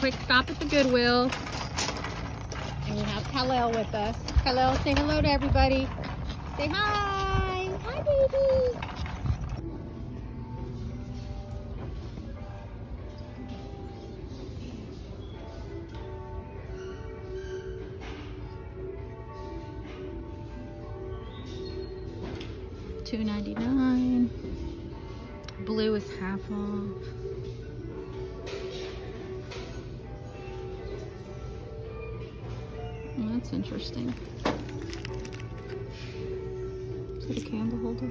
quick stop at the Goodwill. And we have Khalil with us. Khalil, say hello to everybody. Say hi. Hi, baby. That's interesting. Is it a candle holder?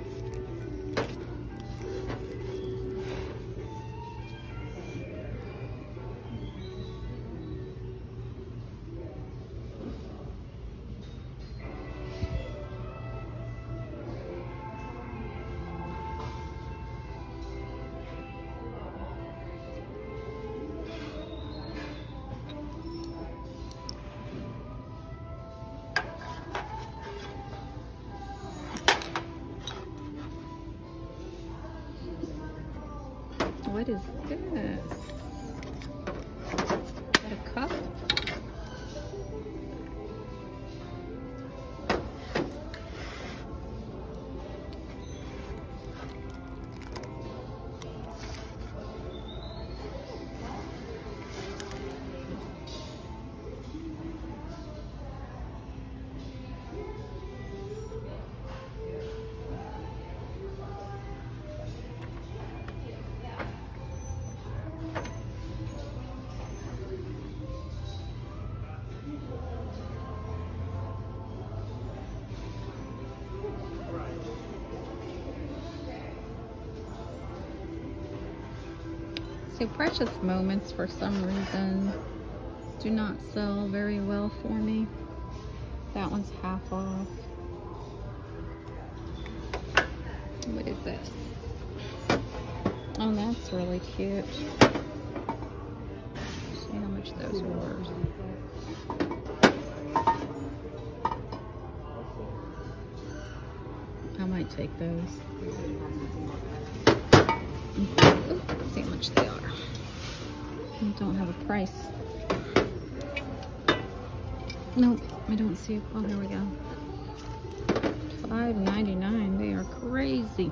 So precious moments for some reason do not sell very well for me. That one's half off. What is this? Oh, that's really cute. See how much those are take those. Ooh, see how much they are. I don't have a price. Nope, I don't see it. Oh, here we go. Five ninety nine. They are crazy.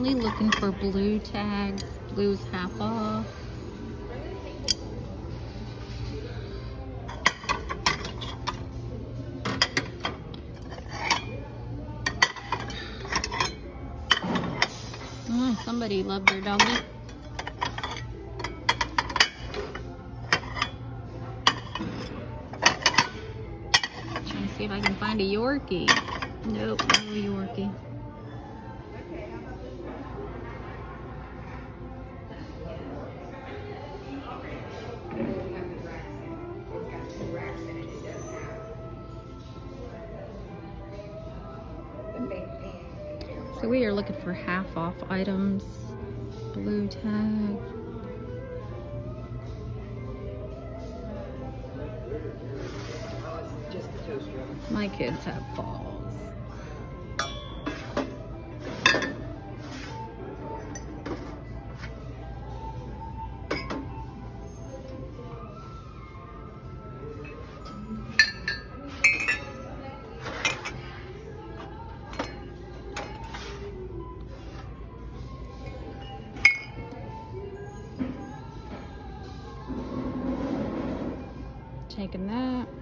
So mainly looking for blue tags. Blue's half off. Oh, somebody loved their doggy. Trying to see if I can find a Yorkie. Nope, no Yorkie. For half off items. Blue tag. My kids have balls. Taking that.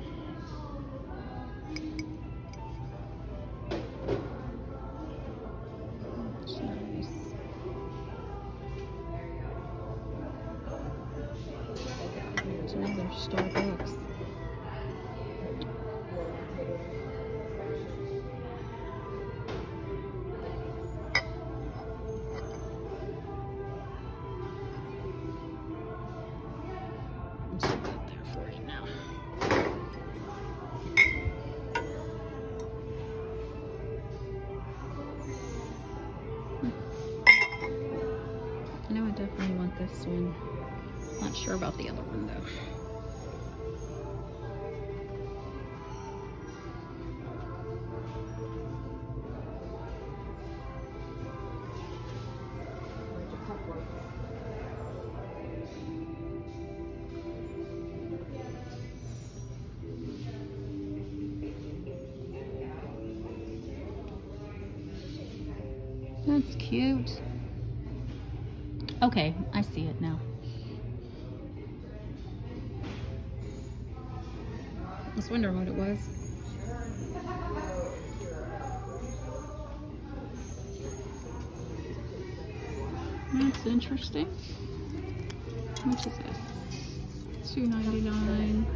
This one. Not sure about the other one though. That's cute. Okay, I see it now. I was wondering what it was. That's interesting. How much is this? Two ninety nine.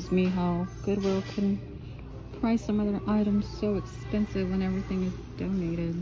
Amazes me how Goodwill can price some of their items so expensive when everything is donated.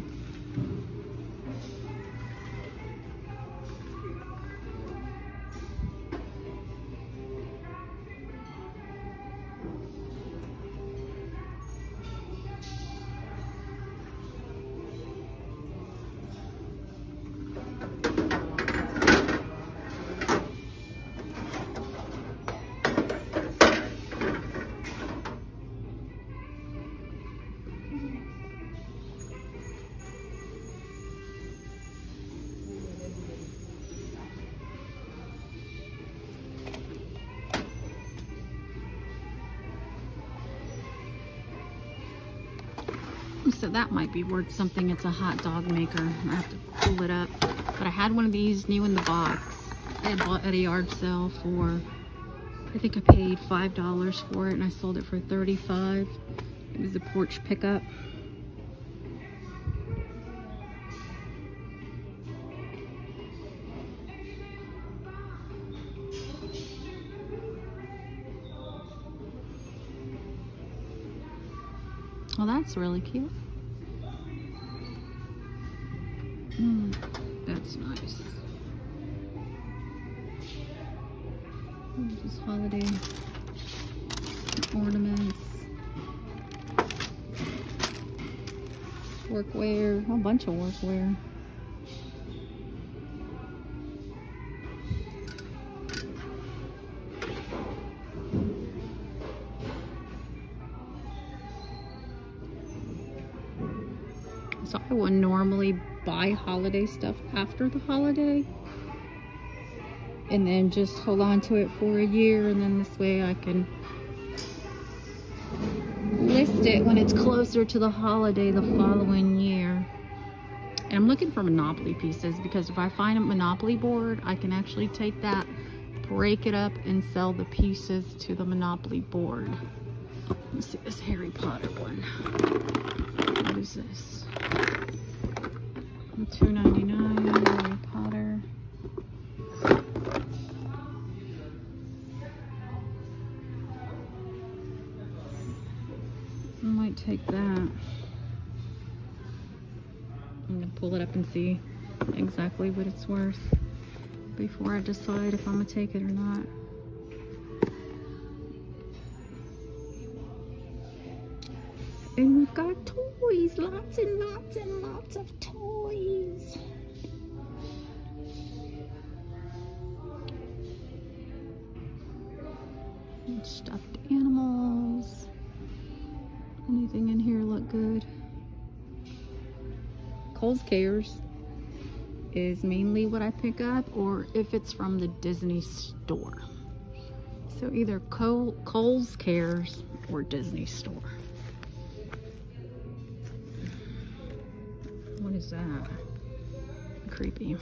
So that might be worth something. It's a hot dog maker. I have to pull it up. But I had one of these new in the box. I had bought at a yard sale for, I think I paid $5 for it and I sold it for 35 It was a porch pickup. Well, that's really cute. Holiday ornaments. Workwear, a bunch of workwear. So I would normally buy holiday stuff after the holiday and then just hold on to it for a year and then this way I can list it when it's closer to the holiday the following year. And I'm looking for Monopoly pieces because if I find a Monopoly board, I can actually take that, break it up, and sell the pieces to the Monopoly board. Let's see this Harry Potter one. What is this? $2.99. take that. I'm gonna pull it up and see exactly what it's worth before I decide if I'm gonna take it or not. And we've got toys, lots and lots and lots of toys. And stuffed Kohl's cares. is mainly what I pick up or if it's from the Disney store. So either Cole, Kohl's Cares or Disney store. What is that? Creepy.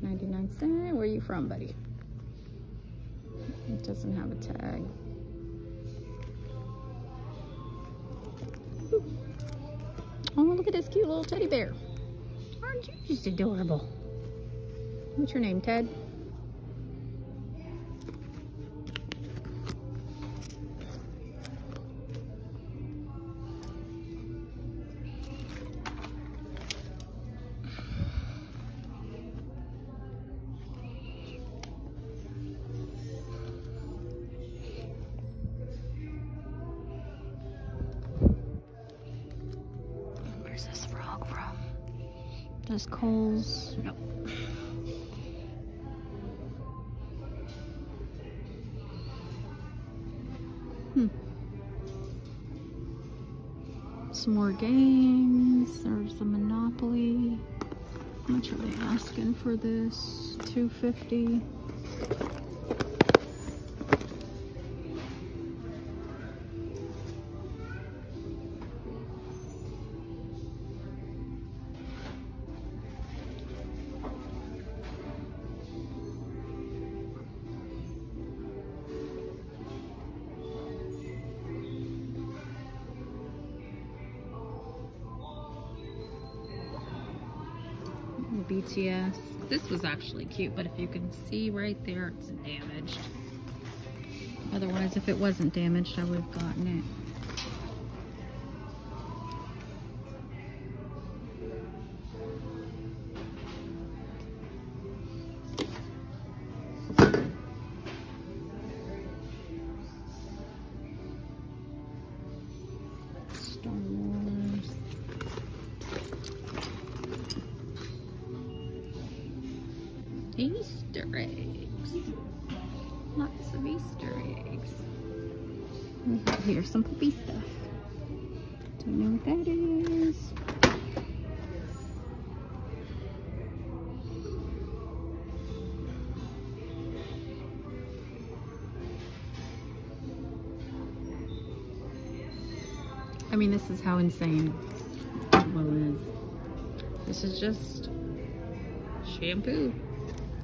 Ninety-nine cent. Where are you from, buddy? It doesn't have a tag. Look at this cute little teddy bear. Aren't you just adorable? What's your name, Ted? Kohl's? Nope. Hmm. Some more games. There's a Monopoly. How much are they asking for this? 250. BTS. This was actually cute, but if you can see right there, it's damaged. Otherwise, if it wasn't damaged, I would have gotten it. Here some puppy stuff. Don't know what that is. I mean, this is how insane Willow is. This is just shampoo.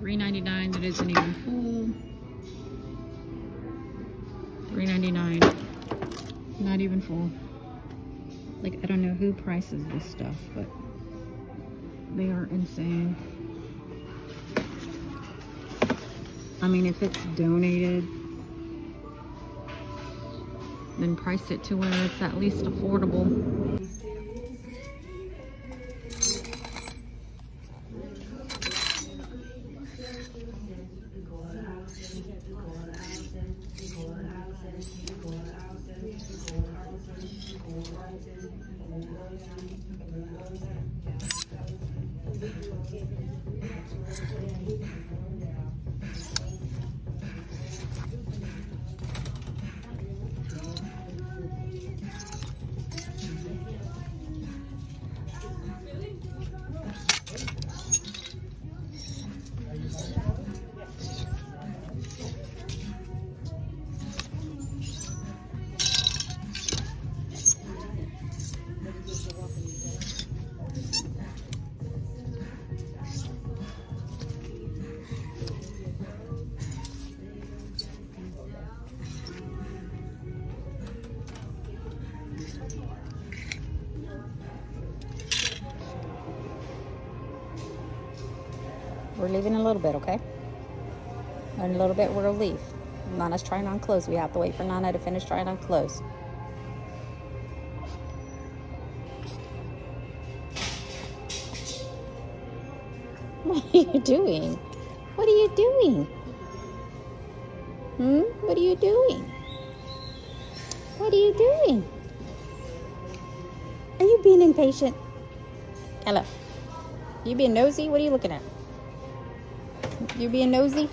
$3.99 that isn't even full. $3.99. Not even full. Like, I don't know who prices this stuff, but they are insane. I mean, if it's donated, then price it to where it's at least affordable. We're leaving in a little bit, okay? In a little bit, we'll leave. Nana's trying on clothes. We have to wait for Nana to finish trying on clothes. What are you doing? What are you doing? Hmm? What are you doing? What are you doing? Are you being impatient? Hello. You being nosy? What are you looking at? You being nosy?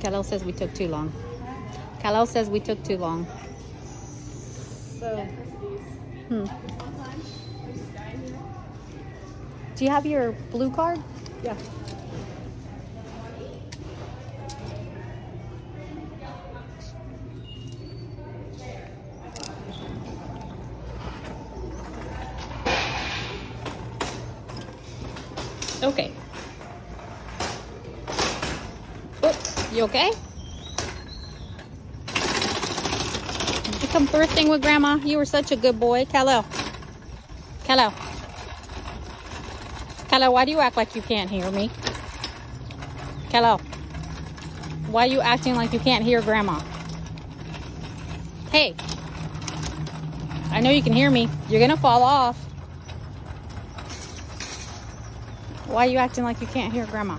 Khalil says we took too long. Khalil says we took too long. So, Hmm. Do you have your blue card? yeah. Okay. Oh, you okay? Did you come thrifting with Grandma? You were such a good boy. Kalo. Kalo. Kalo, why do you act like you can't hear me? Kalo. Why are you acting like you can't hear Grandma? Hey. I know you can hear me. You're gonna fall off. Why are you acting like you can't hear Grandma?